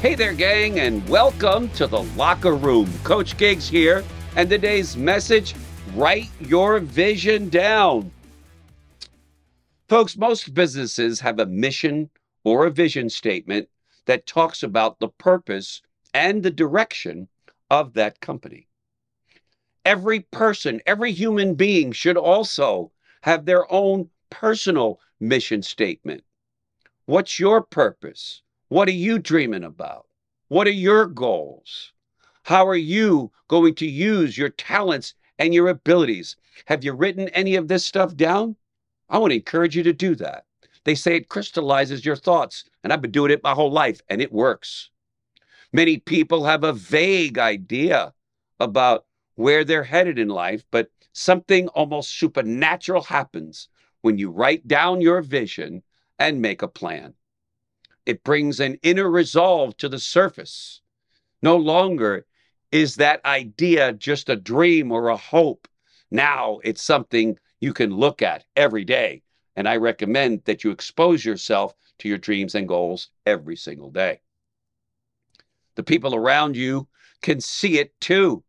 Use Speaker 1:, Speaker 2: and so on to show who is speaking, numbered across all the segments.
Speaker 1: there, gang, and welcome to the locker room. Coach Gigs here, and today's message write your vision down. Folks, most businesses have a mission or a vision statement that talks about the purpose and the direction of that company. Every person, every human being should also have their own personal mission statement. What's your purpose? What are you dreaming about? What are your goals? How are you going to use your talents and your abilities? Have you written any of this stuff down? I want to encourage you to do that. They say it crystallizes your thoughts, and I've been doing it my whole life, and it works. Many people have a vague idea about where they're headed in life, but something almost supernatural happens when you write down your vision and make a plan. It brings an inner resolve to the surface. No longer is that idea just a dream or a hope. Now it's something you can look at every day. And I recommend that you expose yourself to your dreams and goals every single day. The people around you can see it too.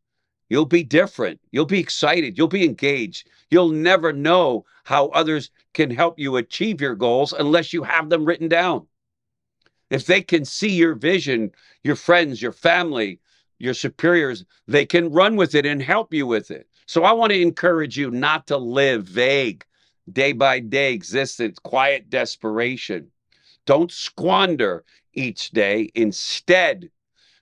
Speaker 1: You'll be different. You'll be excited. You'll be engaged. You'll never know how others can help you achieve your goals unless you have them written down. If they can see your vision, your friends, your family, your superiors, they can run with it and help you with it. So I want to encourage you not to live vague, day by day existence, quiet desperation. Don't squander each day. Instead,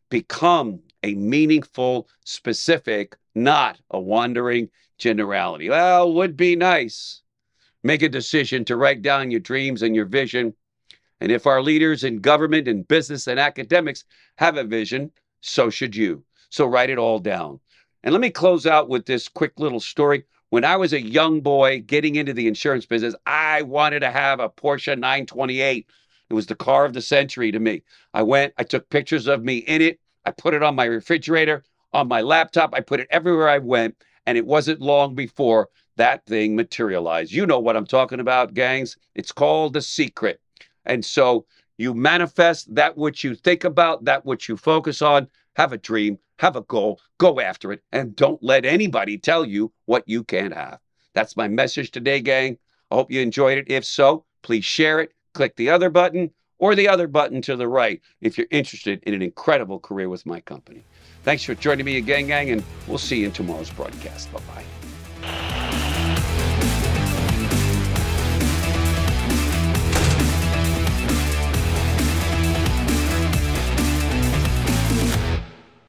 Speaker 1: become a meaningful, specific, not a wandering generality. Well, would be nice. Make a decision to write down your dreams and your vision. And if our leaders in government and business and academics have a vision, so should you. So write it all down. And let me close out with this quick little story. When I was a young boy getting into the insurance business, I wanted to have a Porsche 928. It was the car of the century to me. I went, I took pictures of me in it. I put it on my refrigerator, on my laptop. I put it everywhere I went. And it wasn't long before that thing materialized. You know what I'm talking about, gangs. It's called the secret. And so you manifest that which you think about, that which you focus on. Have a dream, have a goal, go after it, and don't let anybody tell you what you can't have. That's my message today, gang. I hope you enjoyed it. If so, please share it, click the other button, or the other button to the right if you're interested in an incredible career with my company. Thanks for joining me again, gang, and we'll see you in tomorrow's broadcast. Bye bye.